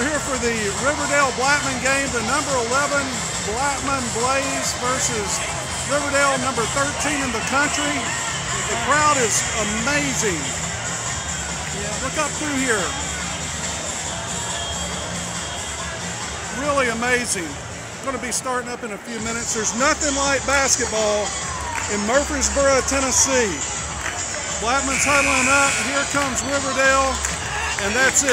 We're here for the Riverdale Blackman game, the number 11 Blackman Blaze versus Riverdale number 13 in the country. The crowd is amazing. Look up through here. Really amazing. Going to be starting up in a few minutes. There's nothing like basketball in Murfreesboro, Tennessee. Blackman's huddling up. Here comes Riverdale, and that's it.